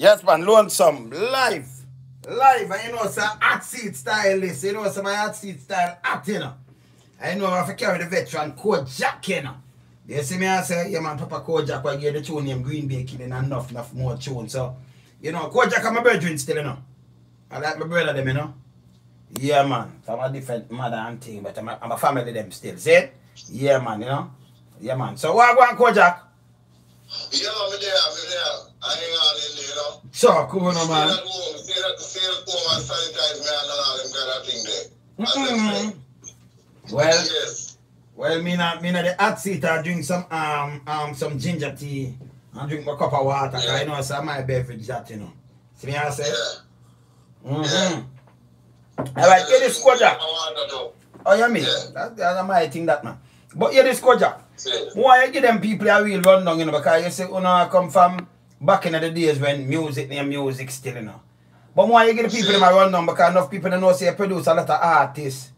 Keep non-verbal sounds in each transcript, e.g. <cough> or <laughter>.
Yes, man, lonesome. Live. Live. And you know, some hot seat style. You know, some my hot seat style hot, you know. I know I have to carry the veteran Kojak, you know. You see me, I say, yeah, man, Papa Kojak, I get the tune name Green Bay and enough, enough more tune. So, you know, Kojak, I'm a brethren still, you know. I like my brother, them, you know. Yeah, man. I'm a different mother and thing, but I'm a, I'm a family, them still. See? Yeah, man, you know. Yeah, man. So, what go on, Kojak? Yeah, I'm there, I'm there. I ain't on in there, you know. So, cool, no, Stay man. at home and sanitize me thing there. As them Mm-mm. say. Well, Yes. well, me not, me not the hot seat, I drink some, um, um, some ginger tea and drink my cup of water, Yeah. you know, it's my beverage that, you know. See me, I say? Yeah. Mm-hmm. All right, hear this. I though. Oh, yeah, me. Yeah. That, that's my thing, that, man. But hear this, Kojak. Say. Why you give them people a real rundown, you know, because you say, you know, I come from back in the days when music and music still, you know. But why you give the people them a rundown because enough people don't know say produce a lot of artists.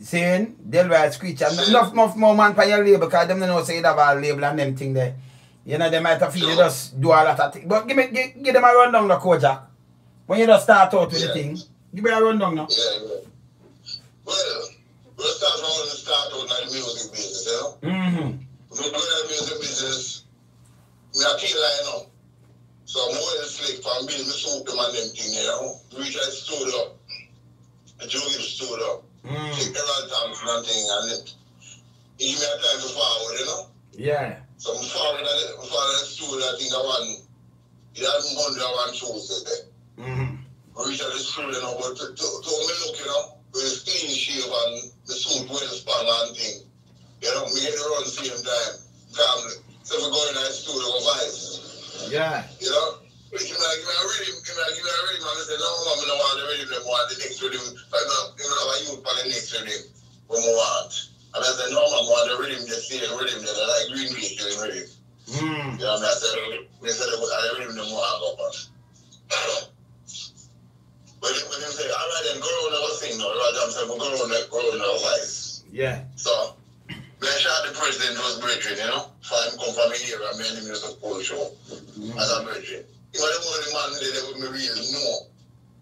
Saying, Delroy Screech, and Yeah. enough, enough more man for your label because them don't know say you have a label and them thing there. You know, they might have feel you just do a lot of things. But give me, give, give them a rundown, the Kojak. When you just start out with the thing, give me a rundown now. Yeah, yeah. Well, we'll start from the start out in the music business, you know. Mm-hmm. Do the music business, me a killer, you know. So I'm well slick from build me soup them and them thing, you know. Studio, I joke in the studio. Mm. Take the right time for that thing and it, give me a time to forward, you know. Yeah. So I'm forward at it, I'm forward at the studio, I think I want, it had Monday, I want Tuesday. Mm-hmm. I reach out the you know, but to, to, to me look, you know, with the clean shave and the suit well spun and thing. You know, me get the run same time, calmly. So if we go in the studio, go vice. Yeah. You know? But a- give me a rhythm, give me, a- give me and I say, no, man, I don't want the rhythm, I want the next rhythm. But no, you know, a youth for the next rhythm, what I want. And I say, no, man, I want the rhythm, the same rhythm, that I like Green Bay killing rhythm. Mm. You know what I? I said, I said, I rhythm them want to go on. When, when them say, all right, then go around and sing right? I'm saying, go around and go around and. Yeah. So, when I shot the president was brethren, you know? For him come from here, and me and him used to pull show Mm. as a brethren. He was the only man there that would me really know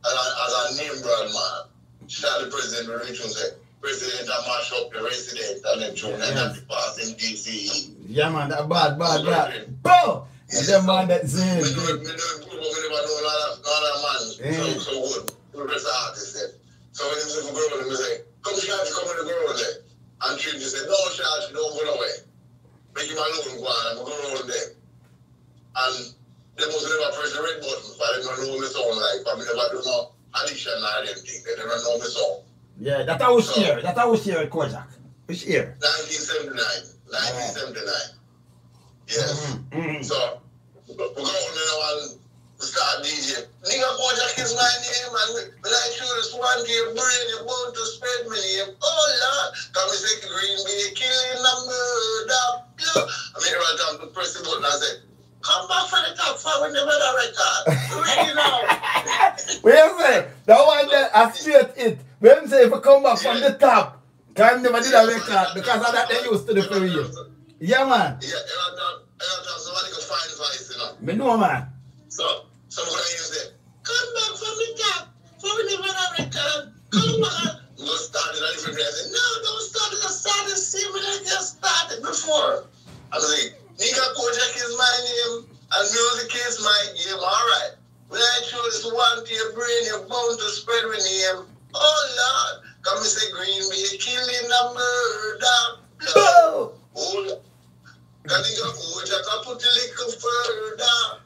as a, as a name brand man. Shot the president with Rachel say, President, I mash up the resident and then show them that the pass in DCE. Yeah, man, that bad, bad, bad. Boom! And them man that Me saying, do it, me do it me never know all that, that man. Yeah. So, so good. Rest of the artist said. Eh? So when he said, go around, he say, come Shad, come in the girl there. Eh? And Trinity said, no, Shad, don't go away. Make him alone, go on, I'm going around there. And they must never press the red button, but they don't know me sound like, but me never do no addiction or them thing. They never know me sound. yeah, that I was here. That I was here at Kojak. Which year? 1979. 1979. Yes. Mm-hmm. So, we go on there and start DJ. Nigga, Kojak is my name, and when I choose this one day, brain, you're born to spread my name. Oh, Lord, come and say Green Bay, killing the murder. blow. I mean, right time to press the button and say, come back for the top five when the weather record. Ready now. What you say? That one there, I straight it. When you say if I come back from the top, can never did a record because of that they used to the for you. Yeah, man. Yeah, time, every time somebody can find voice, you know. Me know, man. So, somebody use it. Come back from the top. Never have record. Come back. We go start it a different way. I no, don't start it. I started same way I just started before. I was like, Nika Kojak is my name and music is my game. All right. When I choose one to your brain, you're bound to spread my name. Oh, Lord. Come and say Green Bay, killing the murder. Oh, Lord. Can you go Kojak? I put a little further.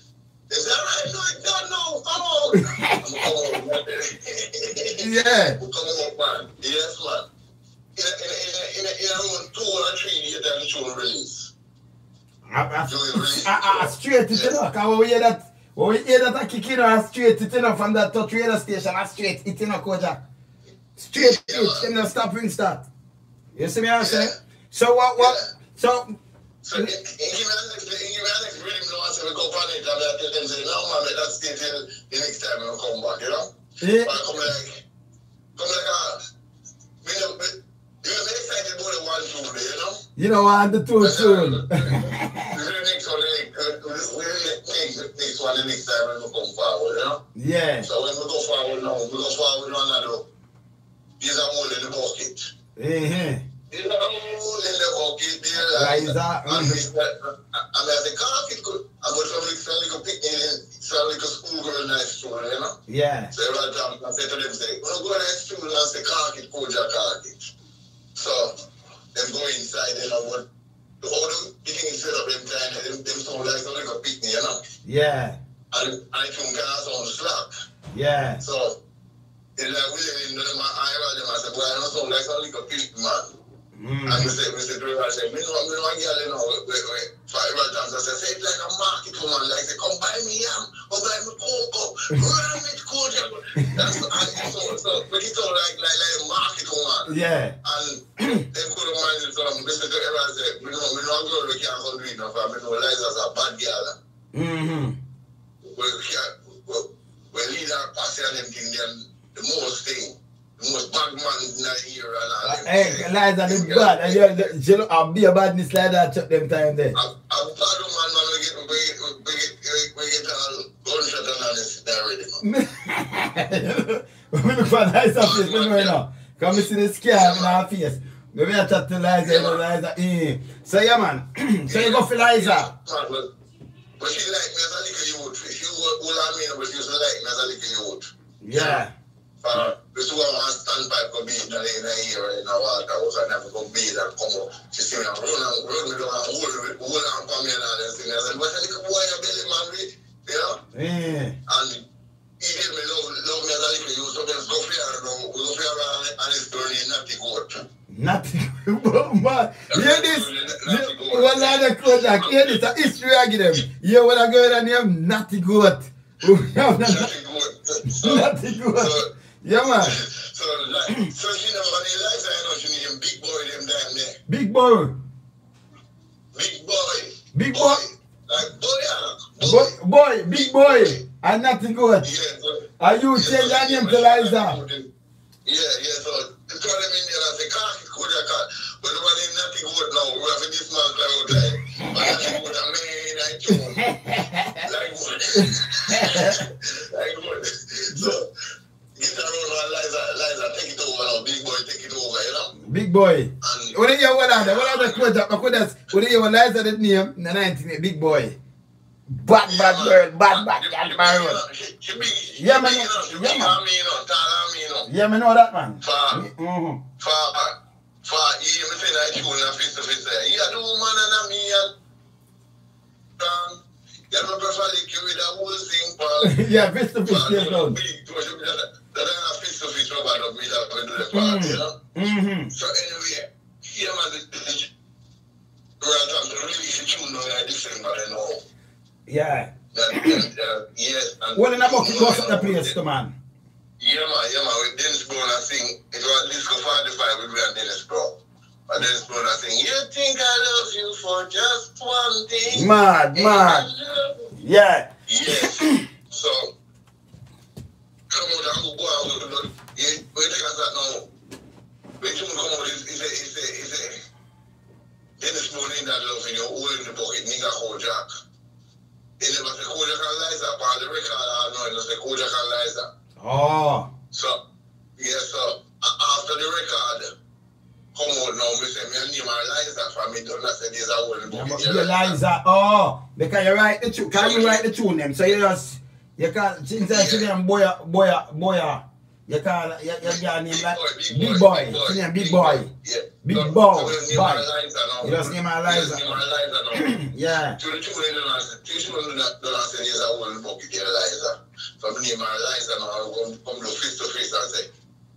him down. He just say, go here, Koja, go deal, go away. In here, Koja, jam it till I'm born. And they say, all right, no, it's done now, come on. <laughs> I'm on, Yeah. Come on, man. Yes, man. In a, in a, in a, in a, in a two or three days, then the tune release. I, I, You release I, I, I straight it, you know, because when we hear that, When we hear that a kick in or straight it in from that touch radio station, a straight it in Kojak. Straight Yeah, it, man. them stop ring start. You see me I say? Yeah. So what what Yeah. so So in in give me the next in give me the next rhythm no we go on and I tell them say no man make that stay till the next time I come back, you know? eh, But come like come like ah know me you know about the one two you know? you know want the two soon. <laughs> We really next one we really next next one the next time we come forward, you know? yeah. So when we go forward now, we go forward on another these are all in the bucket. Eh, bucket there. Liza, And we said, and I said, God, it could. I go to like some little picnic and some little school girl nice school, you know. yeah. So every time I say to them, say, when I go to that school and say, Karkit, Koja Karkit. So, them go inside, you know, what, all the things set up them time, them, them sound like some little picnic, you know. Yeah. And, and it can gas on slack. Yeah. So, it's like, we in them, I them, I boy, I don't sound like some little picnic, man. And we say, we said, I say, me know, me know a girl, you know, wait, wait, five times, I say, say it like a market woman, like, say, come buy me yam, or buy me cocoa, run me cocoa. That's what I get so, so, but it's all like, like, like a market woman. Yeah. And them good man, so, they said to her, I said, me know, me know a girl, we can't come do it, no, for me know Liza a bad girl. Eh. Mm-hmm. We, we, we, we lead our passion and them thing, them, the most thing. Bad them Hey. Liza, the bad. And you, look, I'll be a badness like that took them time there. I'm, of man, man. We get, we get, we get, we get all gunshot and all this already, man. <laughs> we look for face, we know you know. Come see the scam in our face. We will chat to Liza, you know, Liza. Eh. So yeah, man. <clears throat> so you go for Liza. But, she like me as a little youth. She all I mean, but she used to like me as a little youth. Yeah. Uh, this one man stand by for being in the here in the water house and never go bathe and come up. She see me and run and run me down and hold me, hold and come in and everything. I said, but a little boy, a belly man, we, you know? Eh. And he gave me love, love me as a little youth. So let's go for her now. We go for her and, and it's burning, not the goat. Nothing. man, hear this. Well, like the Kojak, hear this. <laughs> A history I give them. Hear what I go and name Natty Goat. Not the goat. So, Natty Goat. so, Yeah, man. so, like, so she never had any lights, I know she need him big boy them damn there. Big boy. Big boy. Big boy. Like, boy. Boy, boy, big boy. And Natty Goat. Yeah, Are you yeah, change so your name to Liza? Yeah, yeah, so they throw them in there and say, can't good, I can't. But the one in nothing good now, we have this man cloud like, but nothing good, I mean, I tune. Like what? <laughs> <laughs> like what? So, get around and Liza, Liza, take it over now, big boy, take it over, you know? Big boy. What do you what are the what the Kojak? Because what do you what Liza the name? The 19 big boy. Bad, bad girl, bad, bad girl. She, she Yeah, man, big, you know, she yeah, man. on me, you know, tall on me, you know. Yeah, me know that man. Mm-hmm. me say that face to face. Yeah, the woman and me and um, yeah, my prefer like you with a whole thing, pal. <laughs> yeah, face to face, Pal, yes, you Lord. big, to show me that that I have face to face rubber me that do the part, you know. Mm-hmm. So anyway, yeah, man, the, the, the, we're at the release the tune now in December, you know. Yeah. That, uh, yes. And, Well, in a bucket goes at the place, come on. Yeah, man, yeah, man. With Dennis Brown, I sing. It was Disco 45 with me and Dennis Brown. And Dennis Brown, I sing. You think I love you for just one thing? Mad, mad. I love you. Yeah. Yes. so, come go out with the yeah, till I start now. Till come out. Brown that love in your hole in the nigga, Kojak. They and Liza, but the record, I know they Kojak and Liza. Oh. So, yes, so after the record come out now, me say me Liza for me don't say there's a Yeah, but in you there. Liza. Oh. Because you write the tune. Can you write the tune? So you just, you can't, since I see them boy, boy, boy, you call, you, you got name like, Big Boy. See them Big Boy. Yeah. Big boy, boy. her Liza now. You just name her We Liza. just name her Liza now. Yeah. To the tune, they don't say, to the tune, they don't don't say there's a whole book in Liza. So me name her Liza now, I come, come look face to face and say,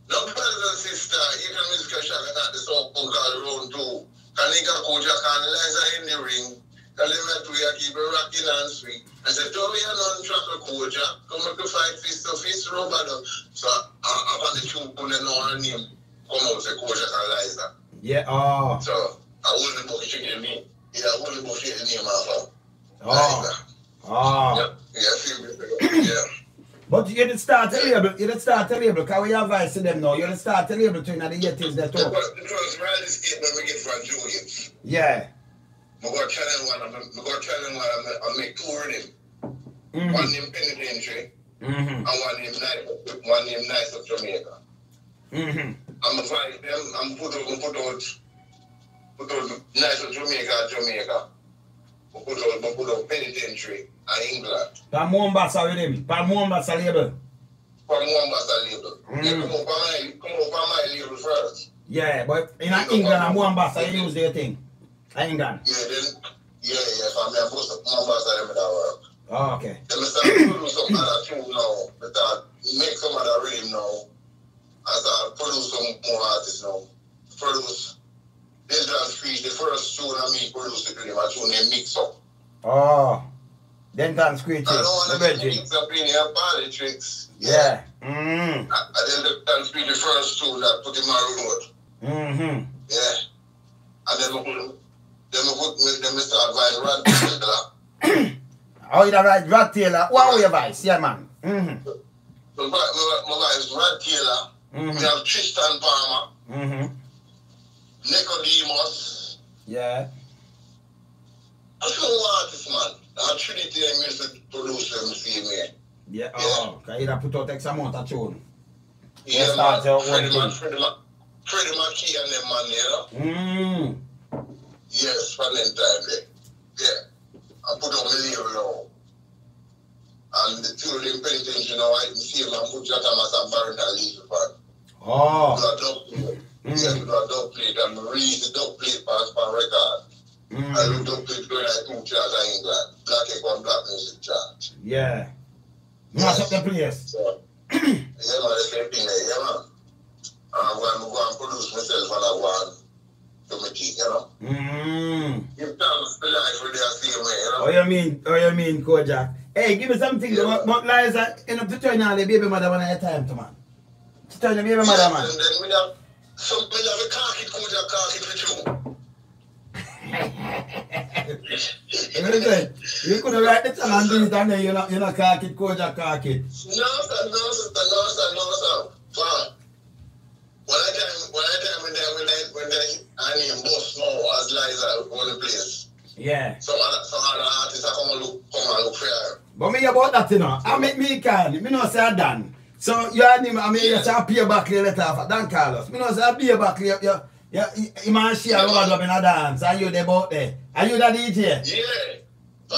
no brothers and sisters, here come Mr. Shaka, not the song called Round 2. Kanika Kojak and Liza in the ring. Tell him that we are keep it rocking and sweet. I said, tell me you're not track coach? Come up to fight fist to rubber dog. So, I, I got the pulling on her name. Come out, say, coach, and Liza. Yeah, oh. So, I wouldn't book it in me. Yeah, I wouldn't book oh. oh. it in name of. Oh. Oh. Yeah, yeah, feel me? Yeah. But you didn't start a label, you didn't start a label, because we have advice to them now. You didn't start a label to the 80s that The too. first, the first rally statement we get from Julius. Yeah. I go tell him what I'm, I go tell him what I'm, I make two of them. Mm-hmm. One named Penitentiary Mm-hmm. and one named Nice, one named Nice of Jamaica. Mm-hmm. I'm find them, I'm put out, put out, put out Nice of Jamaica, Jamaica. I put out, put out Penitentiary and England. Pan Mombasa with him. Pan Mombasa label. From Mombasa label. Mm. They come over my, come over my label first. Yeah, but in England and Mombasa, you use their thing. England. Yeah, then, yeah, yeah, so I'm going to post Mombasa them in that work. Oh, okay. Then I start to produce some other tune now. I start make some other rhythm now. I start produce some more artists now. Produce Dental Speech, the first tune I me produce it with him, a tune named Mix Up. Oh. Then can screech I don't want The to mix up in here body tricks. Yeah. Mm-hmm. And then the Dental Speech, the first tune that put him on road. Mm-hmm. Yeah. And then I put, then I put, then I start vibing Rod <clears throat> Oh, you right, Rod Taylor. Wow, your voice. Yeah, man. Mm-hmm. My, my, my guy is Rod Taylor. We Mm-hmm. have Tristan Palmer, Mm-hmm. Nicodemus. Yeah. I feel artist, man. I'm Trinity and music producer, me see me. Yeah. Oh, because you put out X amount of tune. Yeah, Yes, man. start your Freddie, own man, thing. Freddie, man, Freddie McKay and them, man, you know? Mm. Yes, for them time, there. Yeah. I put on my label now. And the two of them penitentiary now, I can see and put Jah Thomas and Baron and leave the fan. Oh. Do a dub plate. Yeah, Mm. do a dub plate and release the dub plate pass per record. I Mm. do dub plate going like two in England. Black Egg one black music chart. Yeah. Mash up the place. So, yeah, man, the same thing yeah, man. I'm going to go and produce myself and I go and do my gig, you know. Mm. Give thanks to life for their same way, you know. Oh, you mean, oh, you mean, Kojak? Hey, give me something. Yeah. Yeah. But Liza, enough to turn on the baby mother when I have time to, man. To turn the baby mother, man. And then we have, some we have a cool, a khaki for you. Listen, you could have write the song and do it and then you're not, you're not cock it, Kojak cock it. No, sir, no, sir, no, sir, no, sir. Fine. When I time, when I time, when they, when they, when they, I name boss now as Liza on the place. Yeah. Some other, some other artists are come and look, come and look for her. But me about that, you know. I make me can. Me know say I done. So you and him, I mean, you say pay back the letter for Don Carlos. Me know say pay back the, you, you, him and she are road up in a dance and you there about there. Are you the DJ? Yeah.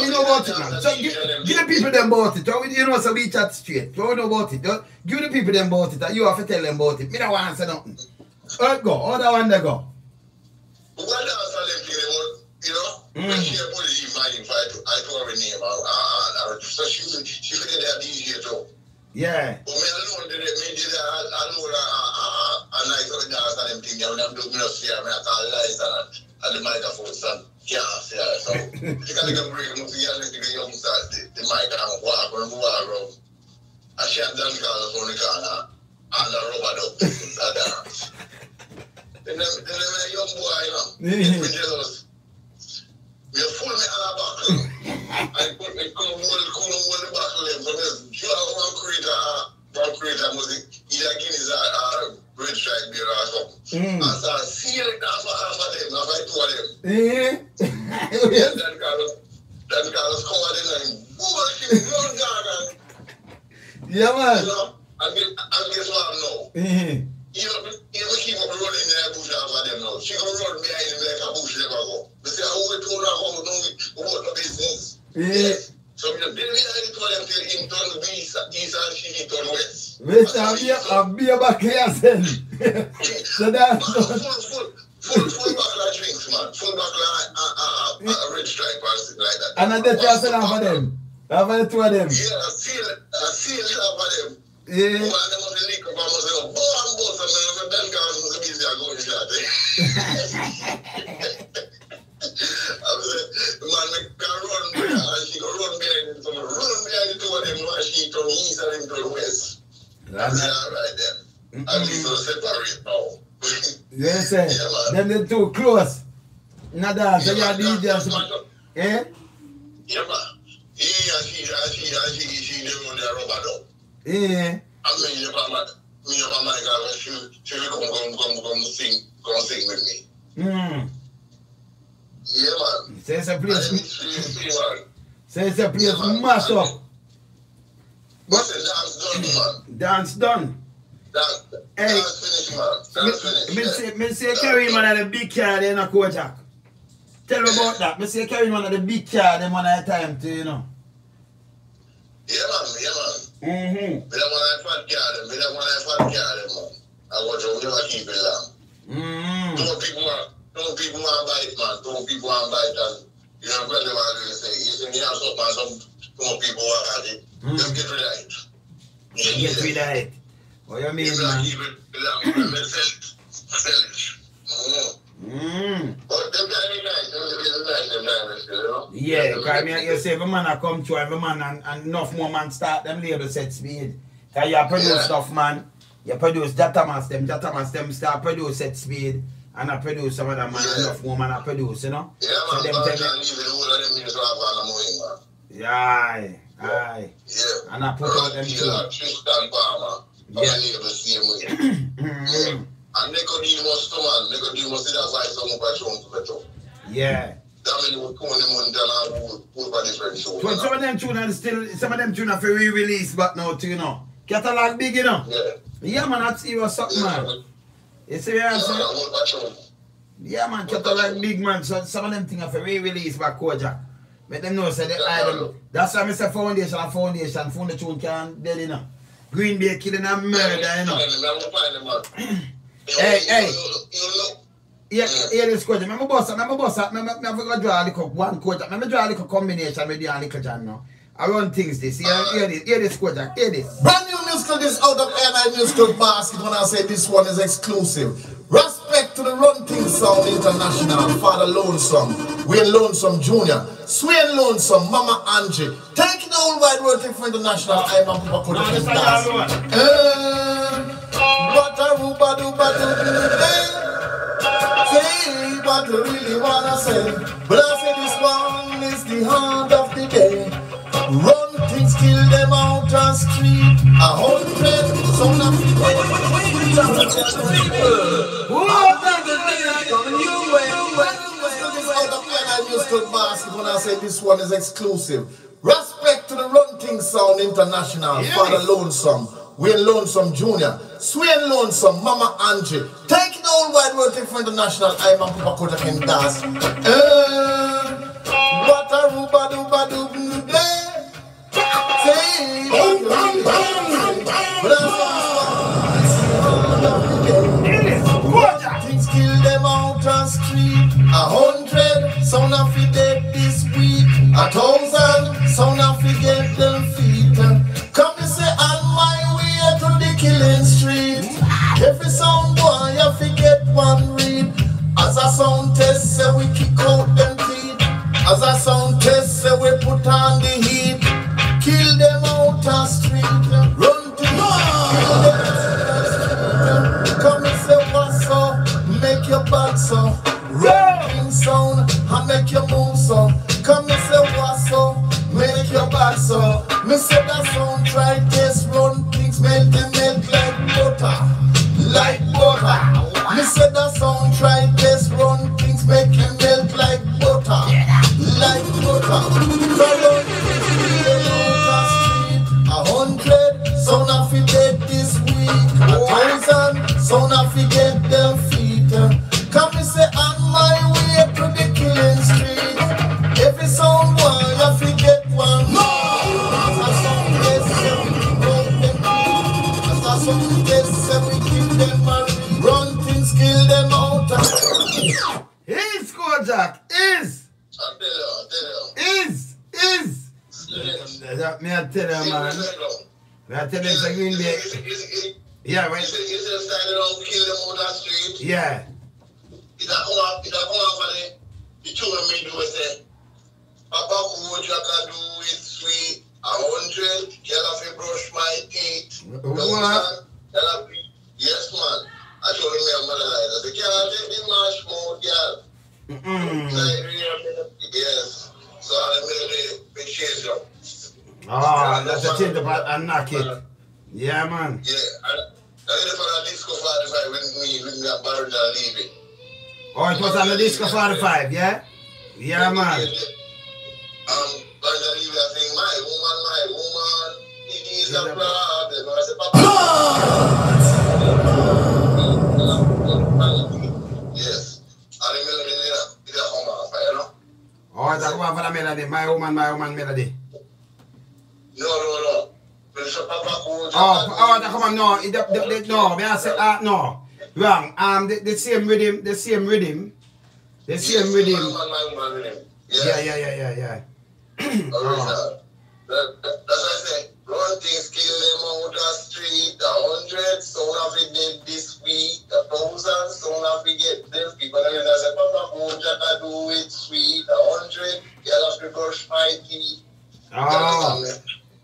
You know about it, man. So give, give the people them about it. We- You know, so we chat straight. We know about it. Just give the people them about it. You have to tell them about it. Me don't want to say nothing. Uh, go. Other one they go. What else are them about, you know? Mm. When she put it in my invite, I told her name, uh, uh, uh, so she, she could that DJ too. Yeah. But me alone did it, me did it, I, I know that, uh, uh, uh, and I got the dance and them thing, and I'm doing me see her, me I call Liza, and, and the microphone, son, see her, so, she got to get break, her, the young son, the, the mic, and walk, and walk around. And she had Don Carlos on the corner, uh, and the rubber duck, I dance. Then then a young boy, you know, <laughs> me jealous. Me full me all a buckle. I put me come hold, come the buckle them. So me draw one creator, uh, one creator music. Either Guinness or Stripe beer or something. Mm. I seal it down for half of them, half of two of them. Eh? And then Carlos, then Carlos come at them and bullshit, and, yeah, you know, get, and guess what. You know, keep up running in that bush after them now. She gonna run behind him like a bush never go. They say, oh, we told her how no, we want no business. Eh. So, you know, they really told them till him turn east, east and she turn west. Wait, I'll be, I'll be back here then. so that's Full, full, full, full buckle of drinks, man. Full buckle of uh, uh, uh, red stripe or something like that. And then they just for them. Have the two of them. Yeah, I feel it. I feel it for them. Yeah. Woman, they must be lick up and must say, oh, bomb, boss, and then when them guys must be busy, I go that. I was like, man, Rural Brad to what them actually from east and them from west. That's all right then. Mm-mm. At least they'll separate now. yes, sir. Yeah, man. Them they too close. Not that. Yeah, man. Them yeah, man. Eh? Yeah, man. Yeah, I see, I see, I see, you see them on the rubber dog. Yeah. I mean, you know, man. Me and my man, I she, she will come, come, come, come sing, come sing with me. Mm. Yeah, man. There's a place. I didn't see, see, man. So it's a place mash up. But the dance done, man. Dance done. Dance, Hey. dance finished, man. Dance Me, finished. me yeah. say, me say carry man of the big car there in a Kojak. Tell me about that. Me say carry man of the big car them one at a time too, you know. Yeah, man. Yeah, man. Mm-hmm. Me don't want to fat car them. Me don't want to fat car them, man. I want to never keep it long. Mm-hmm. Some people want, some people want to it, man. Some people want to it, and you know what they want to say. You see me have something, man. Some, some people want to have it. Mm. Just get rid of it. Yeah, Get yeah. rid of it. What you mean, If I man? keep it long, I'm gonna sell it. Sell it. Mm. Mm. But them guys are nice. Them guys are nice. Them guys, you know. Yeah, Them because me, guys- you say every man a come to every man and, and enough more man start them label set speed. Cause you produce Yeah. stuff man. You produce Jah Thomas them, Jah Thomas them start produce set speed and I produce some other man Yeah. enough more man I produce, you know? Yeah, So man. them but tell I me- leave it all of them years off on the morning, man. Yeah, aye, aye. Yeah. And I put out them too. uh, Tristan Palmer. Yeah. <clears throat> Yeah. I'm the same way. Mm-hmm. And Nicodemus too, man. Nicodemus have like some of a show to the top. Yeah. That mean would Tony Montana would put on different shows. But some of them tune are still some of them tune are for re-release but now too, you know. Catalog big, you know. Yeah. Yeah man, that's serious something Yeah, man. You see what Yeah, I'm saying? man, what about show? Yeah, man, cut out like big man. So some of them things are for re-release by Kojak. Make them know say they Yeah, yeah. That's why I say foundation and foundation. Found the tune can dead you know. Green Bay killing and murder, you know. Find them, I'm gonna find them, man. <clears throat> Hey, hey. You, you look. Yeah, yeah, this Kojak. Remember boss, remember boss, remember me have to draw a little one Kojak. Remember draw a little combination with and little John now. I run things this. Hear, hear this, hear this Kojak, hear this. Brand musical this out of NI Musical Basket when I say this one is exclusive. Respect to the Run Thing Sound International, Father Lonesome, Wayne Lonesome Jr., Swain Lonesome, Mama Angie. Thank you the whole wide world for international. I'm a Papa one. Eh, What a rooba dooba doo Say what you really wanna say. But I this one is the heart of the day. Run things, kill them out on street. A hundred, son of when I say this one is exclusive. Respect to the Run Thing Sound International, Yes. Father Lonesome, Wayne Lonesome Jr., Swain Lonesome, Mama Angie. You the whole wide world for international. I'm a Papa Kota can dance. Eh, what a rooba dooba doo sound test, say we put on the heat. Yeah, man. Yeah. I, I did it for the disco 45 with me, with me, and Barrington Levy. Oh, it was on the disco 45, yeah? Yeah, man. Um, but I leave that thing, my woman, my woman, it is a problem. I said, Papa. Yes. I remember the that home off, you know? Oh, that's one for the melody. My woman, my woman melody. No, no, no. But it's a Papa cool. Oh, oh, that come on, no, it- the, the, the, no, me I say, uh, no, wrong. Um, the, the same rhythm, the same rhythm, the same rhythm. woman, my woman rhythm. Yeah, yeah, yeah, yeah, yeah. <clears throat> That, that, that's why I say, run things, kill them out the street, a hundred, of it did this week, a thousand, of it get them people. And then I say, Papa, jack I do it sweet, a hundred, girl have to brush my teeth. Oh.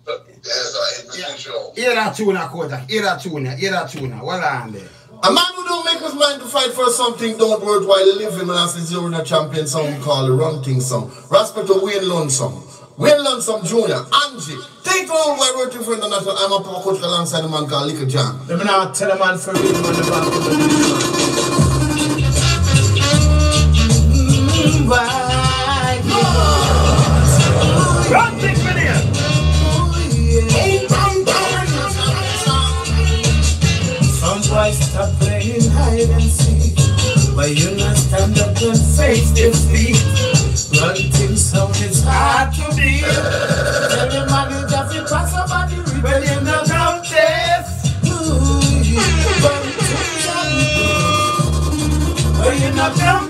Yes, I hit Yeah. the show. Hear that tune, Kojak. Hear that tune, hear that tune. Well on there. A man who don't make his mind to fight for something don't worthwhile living and as the Zurina champion song we call the Run Thing song. Respect to Wayne Lonesome. Wayne Lonesome Jr. Angie. Take the old white word to friend and I'm a power coach alongside a man called Little John. Let me now tell a man for real man the the not stand up and face defeat. Running sound is hard to beat. Tell the got to pass the river. When you know come test. When you not come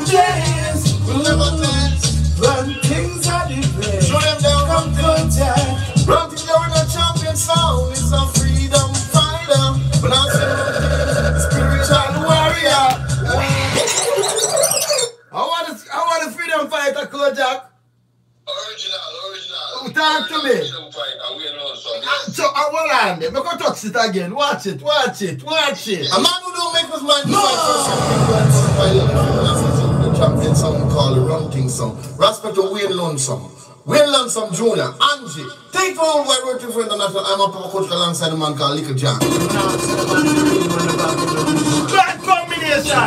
I want on there. Make a touch it again. Watch it, watch it, watch it. A man who don't make his mind to fight for something don't worthwhile living the champion song called call the Run Thing song. Respect to Wayne Lonesome. Wayne Lonesome Jr. Angie. Take the old white word to friend and I'm a power coach alongside a man called Little John. Now tell a man for real man the back of the beat, man. Bad combination.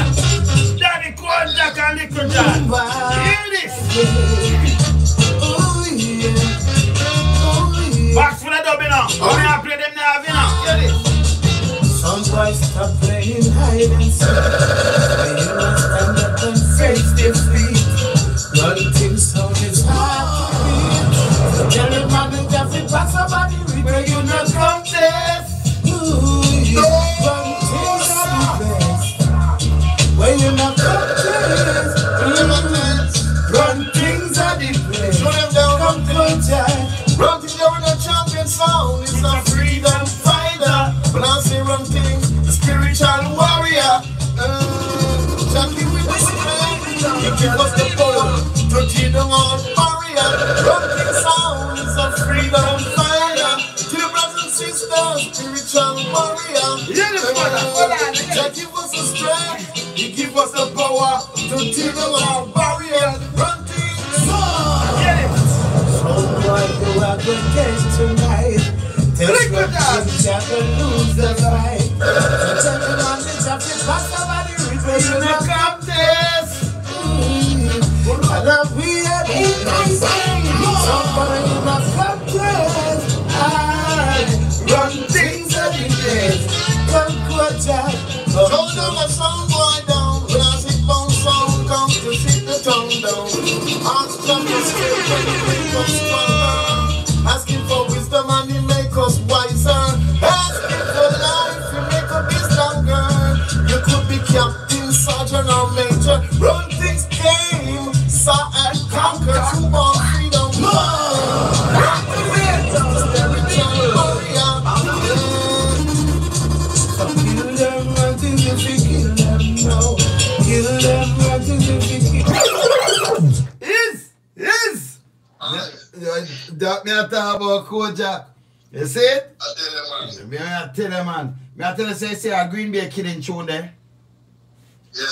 Daddy Kojak and Little John. Hear this. Oh, oh yeah, yeah. Box for you know. We not play them now, you know. Hear this. Some boys stop playing hide and seek. When you not stand up and face defeat. Running down all barrier. Run Thing sound is a freedom fighter. To the brothers and sisters, spiritual warrior. Hear this, brother. Hold on, hear Jah give us the strength. He give us the power to tear down all barrier. Run Thing sound. Hear this. Some boy go out the case tonight. Tell Look them at that. things have to lose the fight. So man they have to pass over the river. Asking for wisdom and us wiser. Life make us stronger. You could be captain, sergeant or major You see it? I tell you, man. Me a tell you, man. Me a tell you, say, say a Green Bay Kid in tune there. Yeah.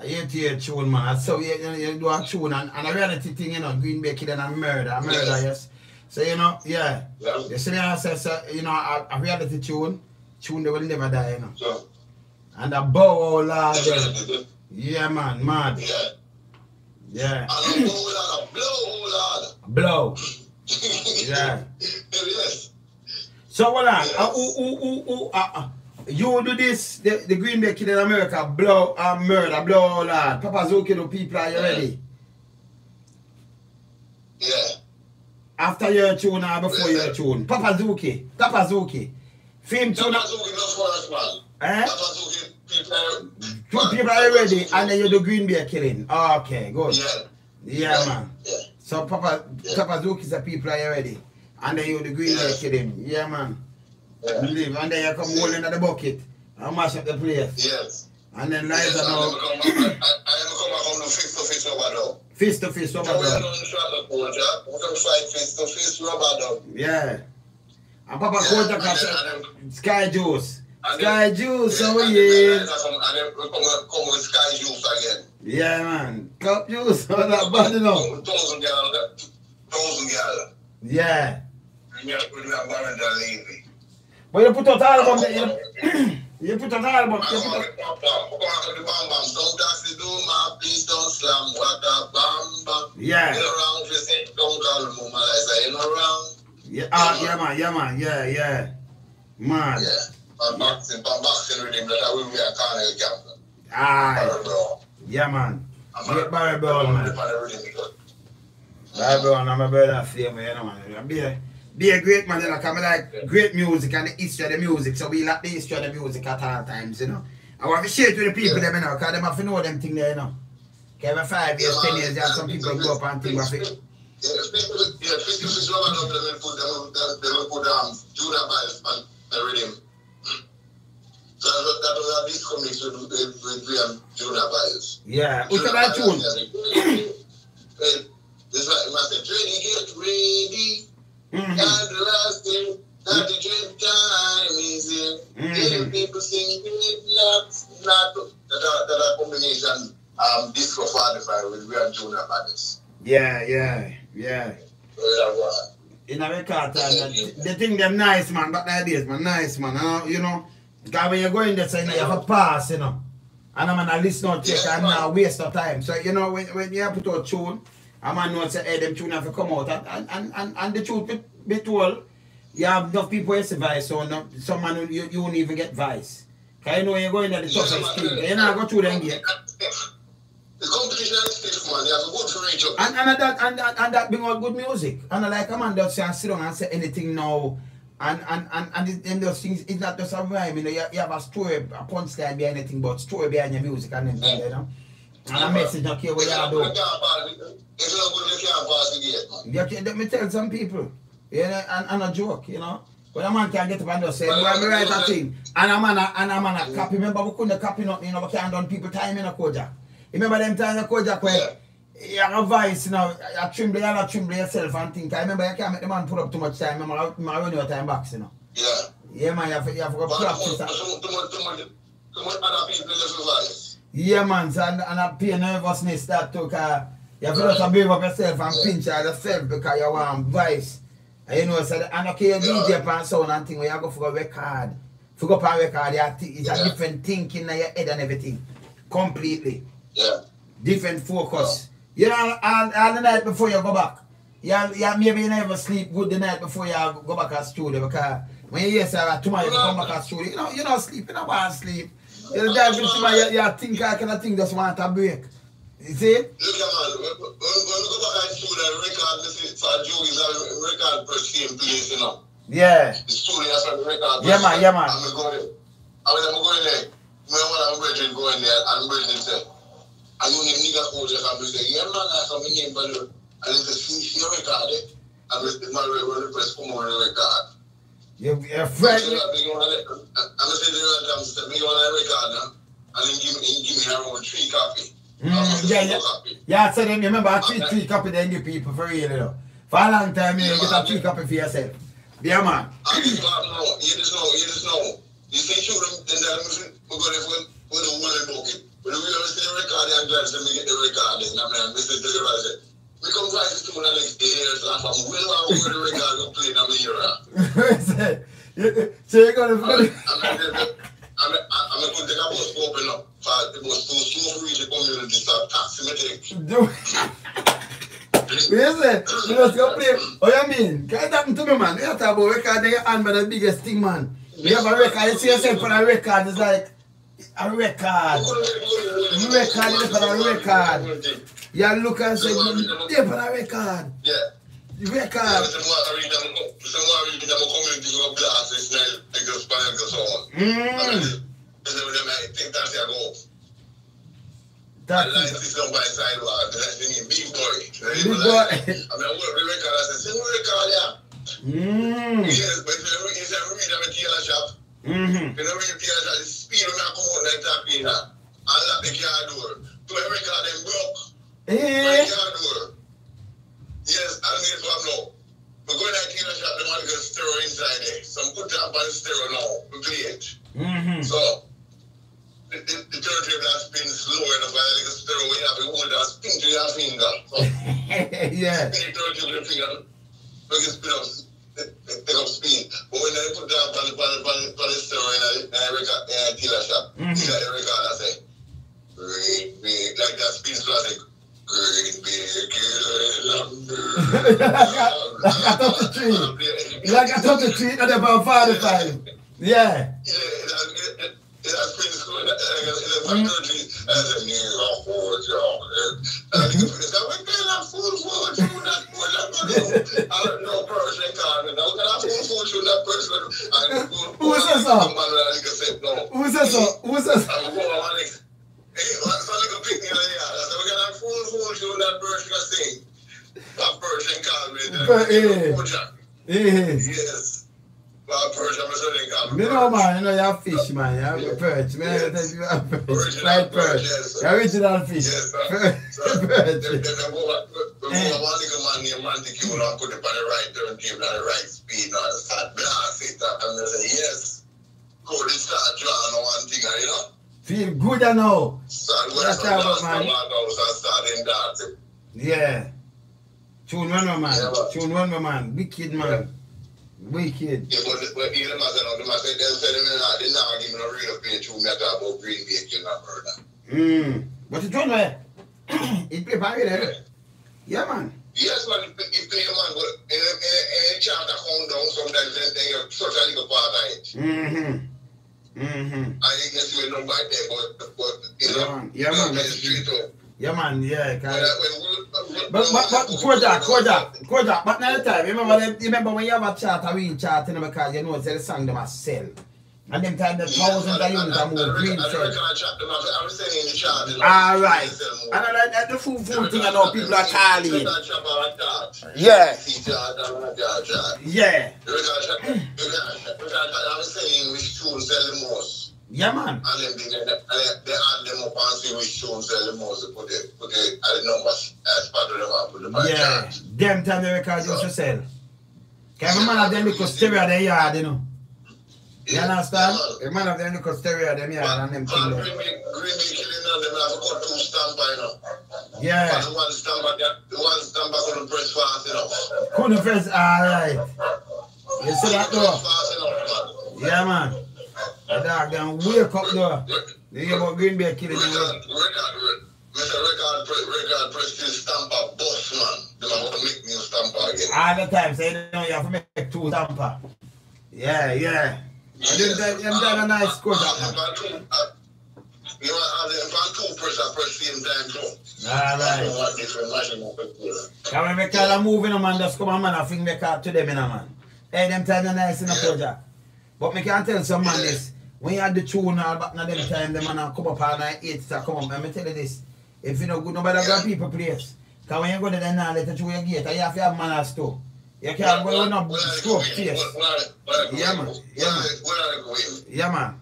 I hate hear tune, man. So you, you, you do a tune and, and a reality thing, you know, Green Bay Kid and a murder, a murder, Yes. yes. So, you know, yeah. Yeah. You see me, I say, so, you know, a, a reality tune, tune they will never die, you know. So, And a bow, oh, Lord, yeah. yeah, man, mad. Yeah. Yeah. And I'm going on a blow, oh, Blow. <laughs> Yeah. yes. So, hold on. Uh, ooh, ooh, ooh, uh, uh. You do this, the, the Green Bay Kid in America, blow, uh, murder, blow, oh, Lord. Papa Zuki, the people, are you ready? Yeah. After your tune or before your tune? Papa Zuki, Papa Zuki. Film tune, Papa Zuki no forest, man. eh? Papa Zuki, people. Two people are ready and then you do Green Bay killing. Okay, good. Yeah. Yeah, man. Yeah. So Papa Yeah. Papa Zuki is a people are ready. And then you do Green Bay Yes. killing. Yeah, man. Yeah. Live. And then you come hold into the bucket and mash up the place. Yes. And then Yes, Liza I now never come back. I, I, I never come on the face to face rubber dog. face to face over So we there. don't try to go, Jack. We don't fight face to face rubber dog. Yeah. And Papa Yeah, Kojak and has then- said, and then- Sky Juice. Sky then- Juice, Yeah, oh yeah. and then- we come, come with Sky Juice again. Yeah, man. Cup juice. <laughs> Oh, that bad enough. Thousand gal, thousand gal. Yeah. But you put out album there, you, you put out album. I You come put out with pop pop. We come out with the bam bam. Don't taxi do my please don't slam. What a bam bam. Yeah. You know wrong for saying don't call me mama. I say you know wrong. Yeah, ah, yeah, man, yeah, man, yeah, yeah. Man. Yeah. And boxing, and boxing with him that I will be a Cornell Campbell. Aye. Barrel bro. Yeah, man. I'm Yeah, Barry Brown, man. Barry Brown, I'm a brother feel me, you know, man. Be a, great man, you know, come like great music and the history of the music. So we like the history of the music at all times, you know. I want to share it with the people, Yeah. them, you know, because them have to know them thing there, you know. Okay, every five years, ten years, there are some people go up and think of it. Yeah, people, yeah, people is rubber up, they will put them, they will put um, Judah Biles on the rhythm. So that that was a big comics with, with, with Graham Judah Biles. Yeah, which of that tune? This like, man said, ready, get ready. Mhm. Last thing, that the dream time is here. Mhm. Hear people sing, not, not, that are, that are combination, um, disco 45 with Graham Judah Biles. Yeah, yeah, yeah. So that was, in a record time, the, the thing them nice man, but nowadays man, nice man, uh, you know. Because when you go in there, so, you know, you have a pass, you know. And I'm gonna listen out check Yeah, and not waste of time. So you know when, when you put out tune, a man knows say hey them tune have to come out and and, and, and, the truth be, be told, you have enough people who say vice so no, some man you, you won't even get vice. Cause you know you're going there the toughest thing. You know go through them gate. The competition is stiff, man. You have to go to reach up. And and that and, and, and that bring out good music. And I like a man that say sit down and say anything now. And and and and, it, and those things it's not just a rhyme, you know, you, you have a story, a punchline behind anything but story behind your music and everything, you know. And a message not care what you do. If you don't go, you can't pass the gate, man. You can, let me tell some people, you know, and, and a joke, you know. When a man can get up and just say, well, me write a thing, and a man a, and a man a copy. Remember, we couldn't copy nothing, you know, we can't done people time in a Kojak. Remember them time in a Kojak where you have a voice, you know, you tremble, you have tremble yourself and think. I remember you can't make the man put up too much time, remember, I, I run your time back, you know. Yeah. Yeah, man, you have to, you have to go practice. too that. much, too much, too much, too much other people. Yeah, man, so, and, and a pain nervousness that took, uh, you have to just build up yourself and pinch yourself because you want voice. And you know, so, the- and okay, you DJ pan sound and thing, where you go for a record. For go for a record, you have to- it's a different thinking in your head and everything. Completely. Yeah. Different focus. You know, all, all the night before you go back. Yeah, yeah, maybe you never sleep good the night before you go back at studio because when you hear say "Ah, tomorrow you come back at studio, you know, you don't sleep, you don't want to sleep. You into my, you, you think I of thing just want break. You see? Look at man, when, when, when we go back and studio record, this is for Joey's a record press same place, you know. Yeah. The studio for the record Yeah, man, yeah, man. And we go there. And when I'm going there, when one of my brethren go in there and brethren say, and you name nigga who just come and say, yeah man, I come in name, but and it's a see your record. Eh? And we my the press come on the record. You, you're I'm afraid. saying that, wanna let- I'm the time, me wanna record now, and then give me, give me around three copy. Mm, yeah, yeah. Yeah, so then you remember I treat three copy then give people for real, you know. For a long time, you get a three copy for yourself. Yeah, man. I just want to know, you just know, you just know. You say shoot them, then tell them, we go there for, for the woolen bucket. But we don't see the record, I'm glad to get the record. And I'm Mr. Deliver said, we try to tune the next so I'm we don't want the record to play in the mirror. so you're gonna I'm put I'm I'm I'm going to take a up for the bus to so free the community, so taxi me do Listen, you just go play. Oh, you mean? Can it happen to me, man? You talk about record, then your hand by the biggest thing, man. You have a record, you see yourself on a record, it's like a record. Record, you on a record. You look and say, you on a record. Yeah. Yeah, Record. some more read them, some more read them community go blast this they go spy and go so on. I mean, Because them might think that's their goal. That's And like it. this down by sidewalk, that's the name, big boy. I mean, I record, I said, record, yeah. Hmm. Yes, but if you read them in tailor shop, Mm-hmm. you know, read tailor shop, the speed when I come out like that, know, and lock the car door. So every car them broke. Eh? My car door. Yes, and guess what now? We go in that tailor shop, them want to stereo inside there. Some put that on the stereo now, we play it. Mm-hmm. So, the, the, the turntable that spins slower I like a stereo, we have to hold that spin to your finger. So, <laughs> yeah. spin the turntable to your finger, we can spin up, up speed. But when they put that on the, on the, on the, the stereo in a, in a record, in a dealer Mhm. the record that say, Green Big, like that spin classic. Green Big, like a touch a tree. Like I touch a tree at about 45. Yeah. Yeah, it, it, it has been school in the a new four job. And it's got like that I'm I don't know person card I'm gonna full full to that person Who is this, sir? Man, I said no. Who's that, so? Who's that? I'm going on it. Hey, what's a little picnic in the yard? I said we're gonna full full to that person can sing. That person called me. But, eh. Jack. Yeah. Yes. That person was saying called Me know, man. You know, you have fish, man. You have perch. Man, you Yes. have perch. Original Right perch, perch. yes, The original fish. Yes, sir. Perch. So, then, Perch. then I go back, we go Eh. one little man named Montague and put it on the right turntable and the right speed and I start blast it up and they say, yes. Go to start drawing on one thing, you know. Feel good, I know. Start going That's from how it, dance man. to my house and start in dancing. Yeah. Tune one, my man. Yeah, man. Tune one, my man. Wicked, man. Wicked. Yeah, but but even as I know, them I they say, them not, they not give me no real <coughs> pay to me talk about green bacon and murder. Mm. But it's one way. It play by there. Yeah, man. Yes, man, if if play man, but in a, in a, in a chant that come down sometimes, then they have such a little part of it. Mm-hmm. Mm-hmm. I ain't gonna see it no back there, but, but you Yeah, know, man. Yeah, you man. know, it's straight up. Yeah, man. Yeah. When Cause... I- when we- But, but, but, Kojak, Kojak, Kojak, but now the time, remember, them, remember when you have a chart, a real chart, you know, because you know, the song them a sell. And them time the thousands of units are more green sell. I chat them out. I'm saying the chat. All right. they. And I like the food food thing, I know people are calling. Record shop are that. Yeah. See chat, and that chat. Yeah. I'm saying which tune sell the most. Yeah, man. And then they, they, they add them up and see which tune sell the most. They put it, put add the numbers as part of them and put them on the Yeah. Them time the record used to sell. Cause every man have them little stereo their yard, you know. You understand? Yeah, man. Every man have them little stereo them yard and them thing Green. Bay, killing them, them have got two stamp by now. Yeah. But the one back, the one back couldn't press fast enough. Couldn't first, alright. You see that Press though? Yeah, man. The dog them wake up though. They hear about Green Bay killing Record, them. record, Mr. Record, press, record, press still stamp a boss, man. They might want to make a stamper again. All the time, say you know you have to make two tamper. Yeah, yeah. And them time, them time a nice score that man. You know, I have them two press, I press same time too. Up here. Can we make all a move in a man, just come on man, I think make out to them in a man. Hey, them time are nice in Yeah. project. But me can tell some man this, when you had the tune all back in them time, them man a come up all night, eight to come up. Let me tell you this, if you know good, nobody Yeah. got people place. Cause when you go there now, let it through your gate, you have to have manners too. You can't go with no scope face. Yeah, man. Yeah, man. Yeah, man.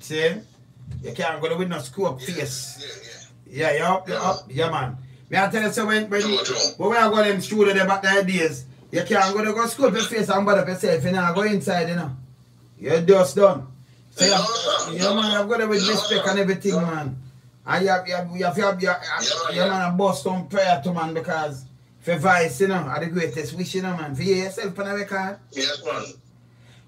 See? You can't go with no scope face. Yeah, yeah. Yeah, you up, you up, yeah, man. Me I tell you, so when, when, True, true. but when I go them there back there days, you can't go to go school your face and bother yourself, you know, go inside, you know. You're just done. So you, you man, I've got to with No, respect and everything, man. And you have, you have, you have, you have, you have, you yeah. man, bust some prayer to man because for vice, you know, are the greatest wish, you know, man. For you yourself on a record. Yes, man.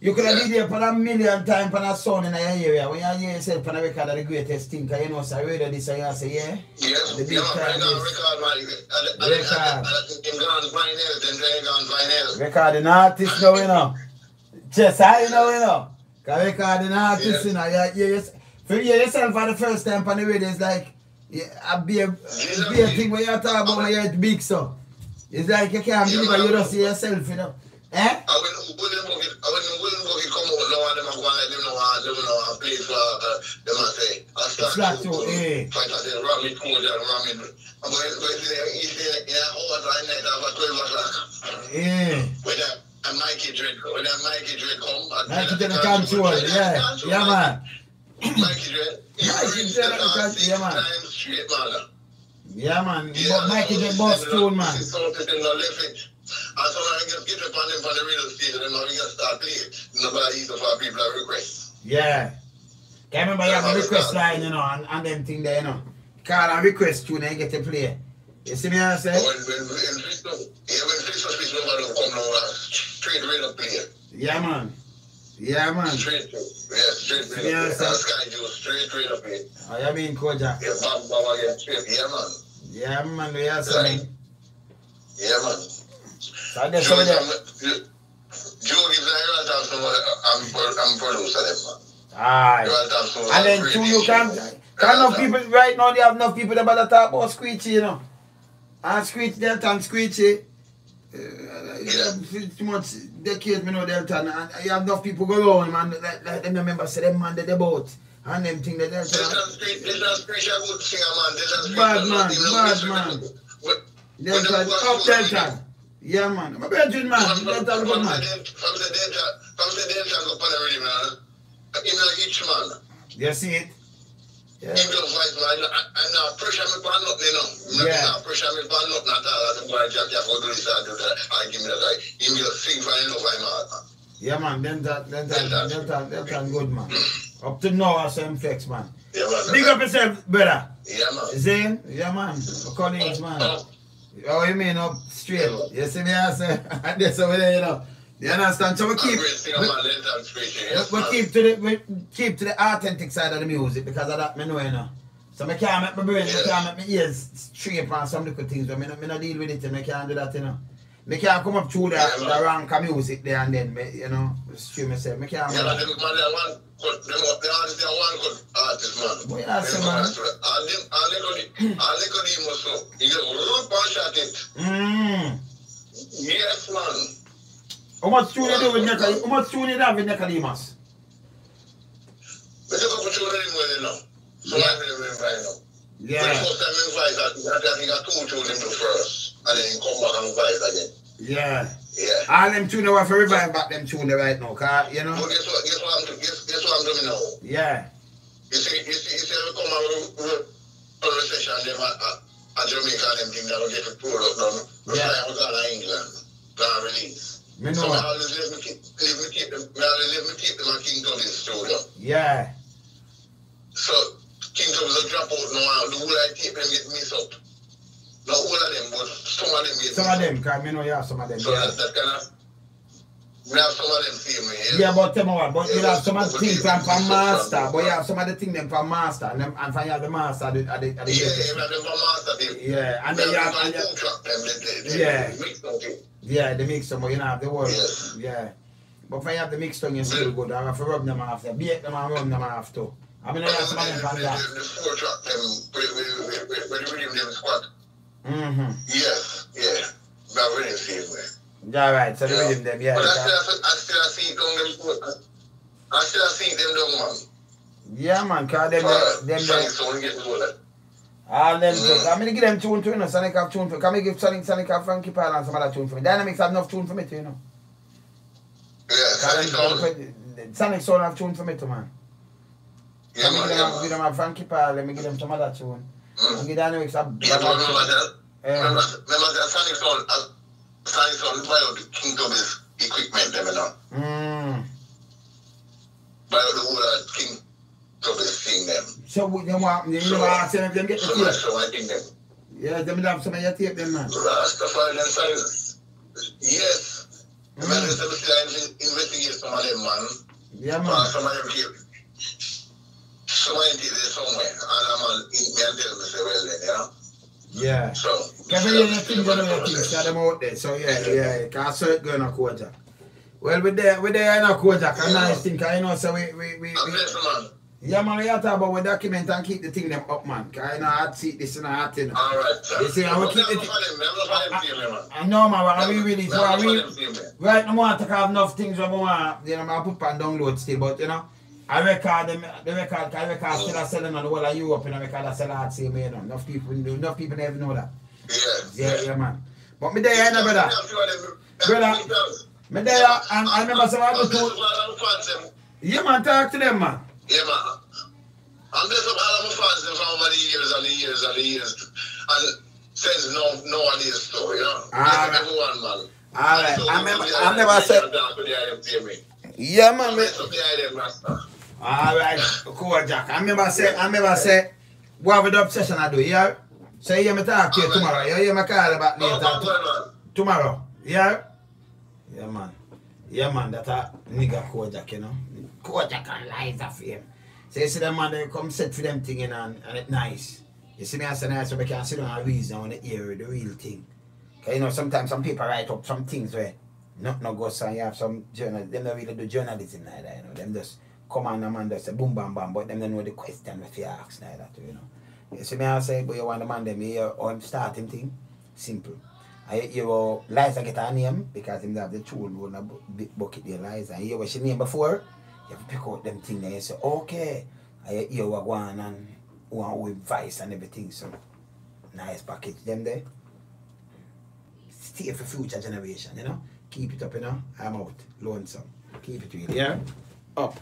You could have there for a million times for a sound in your area. When you hear yourself on a record, are the greatest thing. You know, so radio this and you say, yeah. Yes, The big yeah, man. time Right now, is- record, man. I- I- Record. I- I- I gone vinyl, then they gone vinyl. Recording artist now, you know. Just how you know, you know. Cause recording artist, you know, you, you, you, for you yourself for the first time on the radio, it's like, yeah, a be a, be a thing when you talk about when you're big, so. It's like you can't believe you don't see yourself, you know. Eh? I when Golden Boogie, I when Golden Boogie come out now, and them a go and let them know, uh, them know, uh, play for, uh, them a say, I start Slack to, eh. Fight at the Rami Code and Rami, I'm going to go to the east, in a hour, right night, about 12 o'clock. Yeah. When a, a Mikey Dread, when a Mikey Dread come, at Like ten it in the control, yeah. Yeah, man. Mikey Dread. Mikey brings the at the last control, yeah, man. straight, man. Yeah, man. Yeah, But Mikey so the boss similar. tune, man. It's something in the left it. And so I just get up on for the real estate and then I just start playing. Nobody easy for people that request. Yeah. Can remember you have a request line, you know, and, and them thing there, you know. Call and request tune and get to play. You see me I say? When, when, when, Fisto, yeah, when Fisto speaks, nobody will come now. Straight radio play. Yeah, man. Yeah, man. Straight, yeah, straight radio Yeah, play. sir. And Sky straight radio play. How you mean, Koja? Yeah, Bob Baba again, straight. Yeah, man. Yeah, man. Yeah, so, man. Yeah, man. So I guess Joe, over there. Joe Gibbs a real I'm, I'm producer, them, man. Aye. Real time, so And then too, you can, can enough people, right now, they have enough people that better talk about Screechy, you know. And Screech Delta and Screechy. Uh, Yeah. Too much decades, me know Delta. And you have enough people go around, man. Like, like them remember, say them man, they the boat. And them thing that Delta. Street, Delta Street, a good singer, man. Delta Street, Bad man, bad man. Delta, up Delta. Yeah, man. I'm a Belgian man. From- Delta is from good the man. Delta- From the Delta, from the Delta go pan already, man. In a each man. You see it? Yeah. Him just voice, man. I- I'm not pressure me pan nothing, you know. I'm not- Yeah. not pressure me pan nothing at all. As a boy, Jack, Jack, go do this, I do that. I give me that. I- Him just sing for enough, I'm out, man. Yeah, man. Delta, Delta, Delta. Delta, Delta, good man. Up to now, I say him flex, man. Yeah, man. Big up yourself, brother. Yeah, man. Zane, yeah, man. Colleagues, man. Oh, Oh, you mean up straight? You see me, I say, <laughs> and that's over there, you know. You understand? So we keep, great singer, man. Delta Street, yes, we, we keep to the, we keep to the authentic side of the music because of that, me know, you know. So me can't make my brain, me can't make my ears straight on some little things, but me not, me not deal with it, and me can't do that, you know. Me can't come up through the, Yeah, the rank of music there and then, me, you know, straight myself. Me can't. Yeah, man, them one good, them, they are they are one good artist, man. Boy, that's Them man. And them, and they could, and they could even so, you know, root and shot it. Mmm. Yes, man. How much tune you do with Nicodemus? How much tune you have with Nicodemus? We took up a tune anyway, you know. So I remember, you know. When the first time we invite, I think I two him to first, and then come back and invite again. yeah. Yeah. All them tune have to revive back them tune right now, cause you know. But guess what? Guess what I'm doing? Guess, guess what I'm doing now? Yeah. You see, you see, you see, we come we, we recession them at, at, at Jamaica them thing that will get poured up now. We Yeah. fly out to England, plan release. Me So know. I always let me keep, let me keep them, I always let me keep them at King Tubby's studio. Yeah. So King Tubby's will drop out now, the whole I tape them get mixed up. Not all of them, but some of them Some of them, cause me know you have some of them. So Yeah. that, that kind of, we have some of them same way. Yeah, but tell me what, but you have some of the things from, from master, but you have some of the things them from master, and, them, and from you have the master at the, at the, at the Yeah, latest. yeah, them from master them. Yeah, and then you have, and you, Yeah. Yeah. yeah, the mix them, but you don't have the word. Yes. Yeah. But if you have the mix tongue, you still good. I have to rub them off, bake them and rub them off too. I mean, I have some of them from that. The four track them, when when the rhythm them squat. Mm-hmm. Yes, yeah. That really same way. Yeah, right, so the rhythm them, yeah. But I still, I still see it on them. I still see them down, man. Yeah, man, cause them, Uh, them, them, Soul get to that. all them, Mm. I'm gonna give them tune to you know, Sonic have tune for, can we give Sonic, Sonic have Frankie Paul and some other tune for me. Dynamics have enough tune for me too, you know. Yeah, Sonic them, them, Sonic Soul have tune for me too, man. Yeah, Let me man, give yeah, them, give them a Frankie Paul, let me give them some other tune. Mm. And give Dynamics a Yeah, but remember that? Remember, Eh, remember the Sonic Sound, uh, Sonic Sound buy out the King Tubby's equipment, them, you know. mm. Buy the whole uh, King Tubby's thing, them. So what you you know, ask them them get the So tape. so I think them. Yeah, them have some of your tape then, man. Rastafari and Sonic, yes. Mm. Remember, they said, "Let's investigate some of them, man. Yeah, Uh, some of them keep. Somebody did it somewhere, and I'm on, me and tell me, say, well, then, you know. Yeah. So, Kevin, you know, things, you know, things, got them out there. So, yeah, yeah, yeah. Can't search going on Kojak. Well, we there, we there in a Kojak. A nice thing, 'cause you know, so we, we, we, we man. Yeah, man, we have to about we document and keep the thing them up, man. Cause you know, I'd see this in a hot thing. All right, sir. You see, I will keep it- not for them, I'm not for them team, man. I know, man, what we really, I'm what not we really, them team, man. right I want to have enough things I want, you know, I put on download still, but, you know, I record them, the record, I record still selling on the whole of Europe, and I record I sell hard same way, you know. Enough people, enough people never know that. Yeah, Yeah, yeah, man. But me there, you know, brother. Brother. Me there, and I remember some other two, yeah, man, talk to them, man. Yeah, man. Up all of my fans them from over the years and the years and the years. And since no, nowadays story, you know. Bless up everyone, man. All right, So, I remember, I never said, we are dark with the IM team, me. yeah, man, me, Bless up the IM, Rasta. Alright, cool, Jack. I remember say, I remember say, what with the obsession I do, yeah? So you hear me talk to you tomorrow, you hear me call Oh, later man. tomorrow, yeah? Yeah, man. Yeah, man, that a nigga Kojak, you know? Kojak and of him. So you see them man, they come set for them thing, you know, and, and it nice. You see me as a nice, so we can sit down and reason on the hear the real thing. Cause you know, sometimes some people write up some things where not no go so you have some journal, them don't really do journalism like that, you know. Them just come on and man just say boom bam bam, but them don't know the question if you ask like that, you know. You see me I say, but you want the man them here uh, on starting thing, simple. I hear how uh, Liza get her name because him have the tool on a big bucket there, Liza. And you hear what she name before, you have to pick out them thing there and say, okay. I hear what go on and one with vice and everything, so nice package them there. Stay for future generation, you know. Keep it up, you know. I'm out. Lonesome. Keep it real. Yeah? Up.